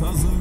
sazım.